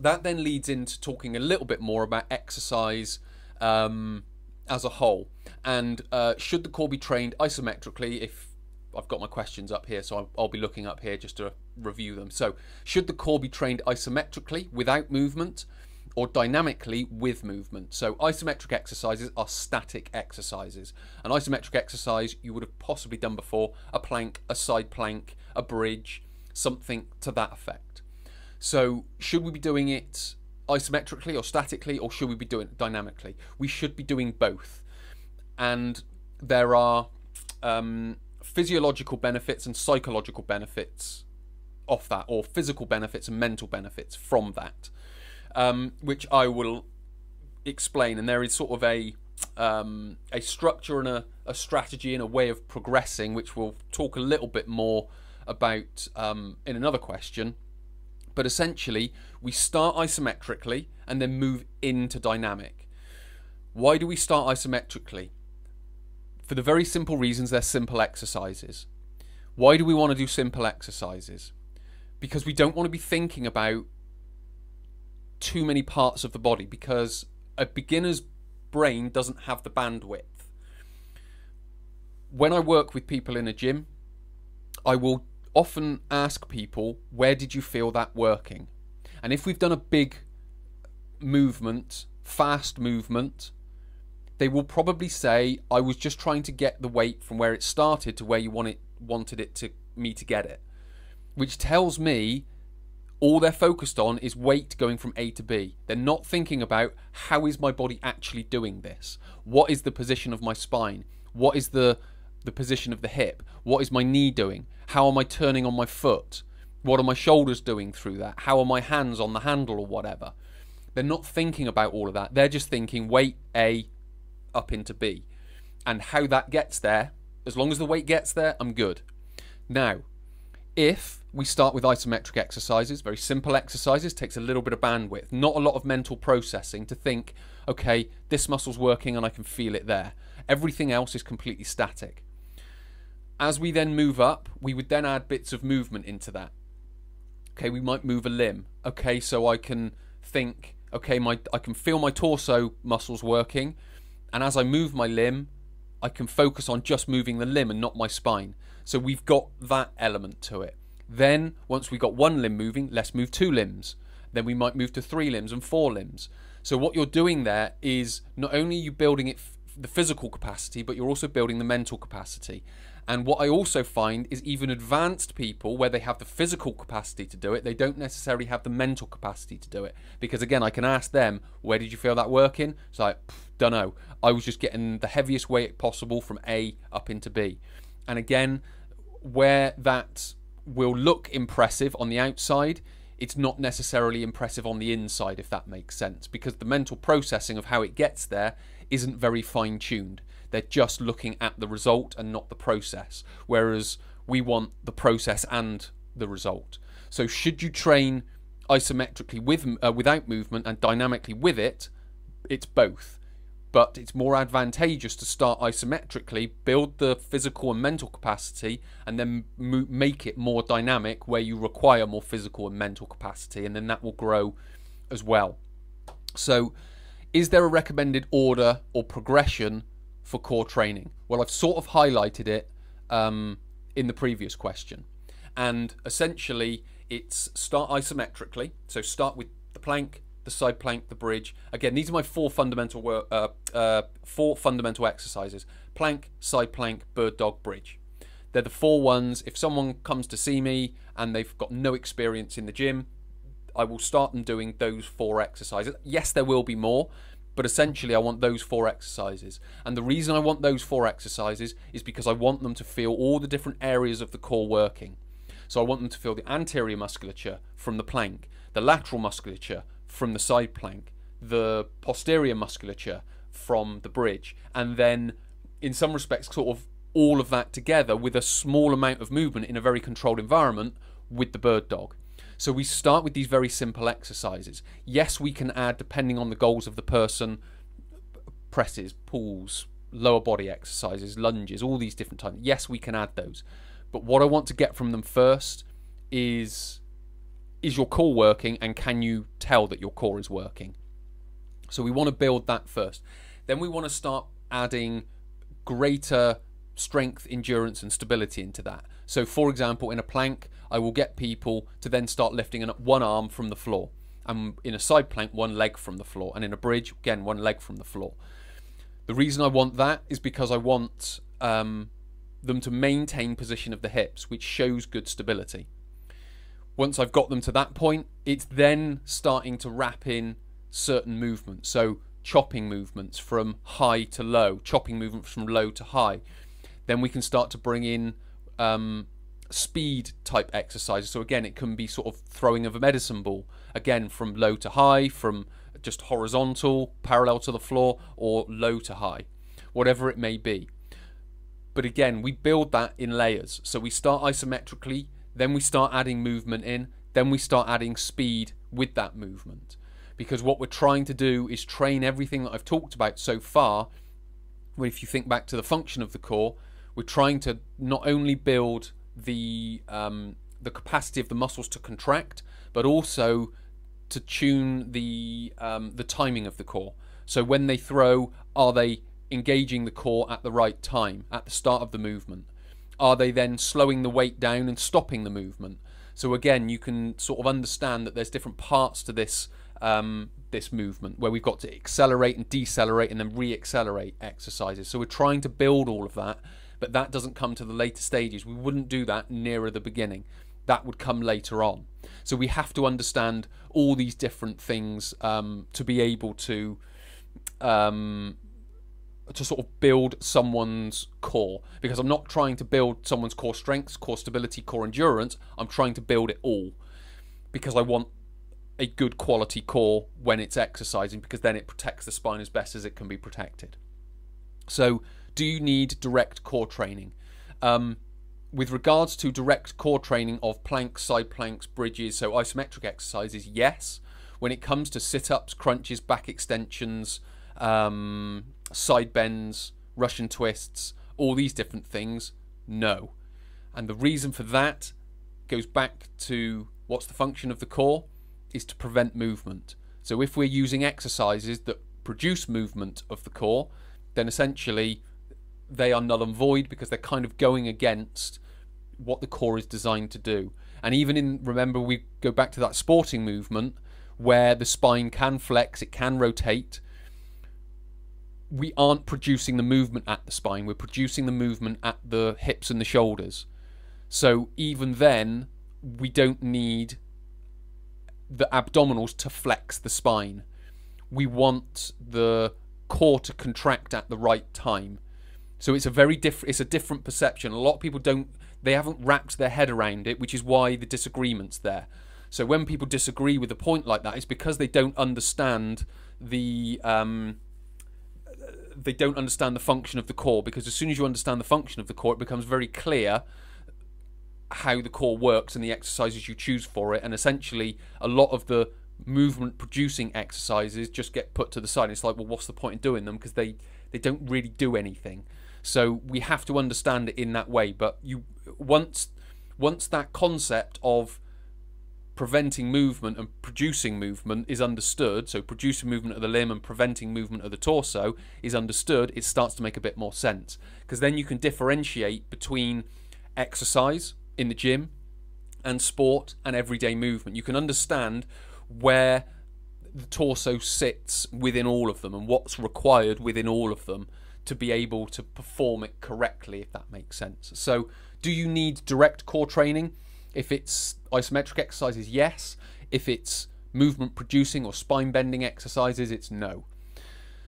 that then leads into talking a little bit more about exercise um, as a whole. And uh, should the core be trained isometrically? If I've got my questions up here, so I'll, I'll be looking up here just to review them. So, should the core be trained isometrically without movement? or dynamically with movement. So isometric exercises are static exercises. An isometric exercise you would have possibly done before, a plank, a side plank, a bridge, something to that effect. So should we be doing it isometrically or statically or should we be doing it dynamically? We should be doing both. And there are um, physiological benefits and psychological benefits off that, or physical benefits and mental benefits from that um, which I will explain. And there is sort of a um, a structure and a, a, strategy and a way of progressing, which we'll talk a little bit more about um, in another question. But essentially, we start isometrically and then move into dynamic. Why do we start isometrically? For the very simple reasons they're simple exercises. Why do we want to do simple exercises? Because we don't want to be thinking about too many parts of the body because a beginner's brain doesn't have the bandwidth. When I work with people in a gym, I will often ask people, where did you feel that working? And if we've done a big movement, fast movement, they will probably say, I was just trying to get the weight from where it started to where you want it, wanted it to me to get it. Which tells me all they're focused on is weight going from A to B. They're not thinking about how is my body actually doing this? What is the position of my spine? What is the the position of the hip? What is my knee doing? How am I turning on my foot? What are my shoulders doing through that? How are my hands on the handle or whatever? They're not thinking about all of that. They're just thinking weight A up into B. And how that gets there, as long as the weight gets there, I'm good. Now, if we start with isometric exercises, very simple exercises, takes a little bit of bandwidth, not a lot of mental processing to think, okay, this muscle's working and I can feel it there. Everything else is completely static. As we then move up, we would then add bits of movement into that. Okay, we might move a limb. Okay, so I can think, okay, my I can feel my torso muscles working, and as I move my limb, I can focus on just moving the limb and not my spine. So we've got that element to it. Then, once we've got one limb moving, let's move two limbs. Then we might move to three limbs and four limbs. So what you're doing there is not only you building it the physical capacity, but you're also building the mental capacity. And what I also find is even advanced people, where they have the physical capacity to do it, they don't necessarily have the mental capacity to do it. Because again, I can ask them, where did you feel that working? It's like, don't know. I was just getting the heaviest weight possible from A up into B. And again, where that will look impressive on the outside, it's not necessarily impressive on the inside, if that makes sense, because the mental processing of how it gets there isn't very fine tuned. They're just looking at the result and not the process, whereas we want the process and the result. So, should you train isometrically with uh, without movement and dynamically with it, it's both but it's more advantageous to start isometrically, build the physical and mental capacity, and then make it more dynamic where you require more physical and mental capacity, and then that will grow as well. So, is there a recommended order or progression for core training? Well, I've sort of highlighted it um, in the previous question, and essentially it's start isometrically, so start with the plank, the side plank, the bridge. Again, these are my four fundamental work, uh, uh, four fundamental exercises: plank, side plank, bird dog, bridge. They're the four ones. If someone comes to see me and they've got no experience in the gym, I will start them doing those four exercises. Yes, there will be more, but essentially I want those four exercises. And the reason I want those four exercises is because I want them to feel all the different areas of the core working. So I want them to feel the anterior musculature from the plank, the lateral musculature from the side plank, the posterior musculature from the bridge, and then in some respects, sort of all of that together with a small amount of movement in a very controlled environment with the bird dog. So we start with these very simple exercises. Yes, we can add, depending on the goals of the person, presses, pulls, lower body exercises, lunges, all these different types. Yes, we can add those. But what I want to get from them first is is your core working and can you tell that your core is working? So we want to build that first. Then we want to start adding greater strength, endurance, and stability into that. So, for example, in a plank, I will get people to then start lifting one arm from the floor. And in a side plank, one leg from the floor. And in a bridge, again, one leg from the floor. The reason I want that is because I want um, them to maintain position of the hips, which shows good stability. Once I've got them to that point, it's then starting to wrap in certain movements. So chopping movements from high to low, chopping movements from low to high. Then we can start to bring in um, speed type exercises. So again, it can be sort of throwing of a medicine ball, again from low to high, from just horizontal, parallel to the floor, or low to high, whatever it may be. But again, we build that in layers. So we start isometrically, then we start adding movement in, then we start adding speed with that movement. Because what we're trying to do is train everything that I've talked about so far. If you think back to the function of the core, we're trying to not only build the um, the capacity of the muscles to contract, but also to tune the um, the timing of the core. So when they throw, are they engaging the core at the right time, at the start of the movement? Are they then slowing the weight down and stopping the movement? So again, you can sort of understand that there's different parts to this um, this movement where we've got to accelerate and decelerate and then re-accelerate exercises. So we're trying to build all of that, but that doesn't come to the later stages. We wouldn't do that nearer the beginning. That would come later on. So we have to understand all these different things um, to be able to um, to sort of build someone's core because I'm not trying to build someone's core strengths, core stability, core endurance. I'm trying to build it all because I want a good quality core when it's exercising because then it protects the spine as best as it can be protected. So, do you need direct core training? Um, with regards to direct core training of planks, side planks, bridges, so isometric exercises, yes. When it comes to sit ups, crunches, back extensions, um, side bends, Russian twists, all these different things, no. And the reason for that goes back to what's the function of the core is to prevent movement. So if we're using exercises that produce movement of the core, then essentially they are null and void because they're kind of going against what the core is designed to do. And even in, remember, we go back to that sporting movement where the spine can flex, it can rotate, we aren't producing the movement at the spine, we're producing the movement at the hips and the shoulders. So even then, we don't need the abdominals to flex the spine. We want the core to contract at the right time. So it's a very different it's a different perception. A lot of people don't they haven't wrapped their head around it, which is why the disagreement's there. So when people disagree with a point like that, it's because they don't understand the um, they don't understand the function of the core because as soon as you understand the function of the core it becomes very clear how the core works and the exercises you choose for it and essentially a lot of the movement producing exercises just get put to the side it's like well what's the point in doing them because they they don't really do anything so we have to understand it in that way but you once once that concept of preventing movement and producing movement is understood, so producing movement of the limb and preventing movement of the torso is understood, it starts to make a bit more sense. Because then you can differentiate between exercise in the gym and sport and everyday movement. You can understand where the torso sits within all of them and what's required within all of them to be able to perform it correctly, if that makes sense. So, do you need direct core training? If it's isometric exercises, yes. If it's movement producing or spine bending exercises, it's no.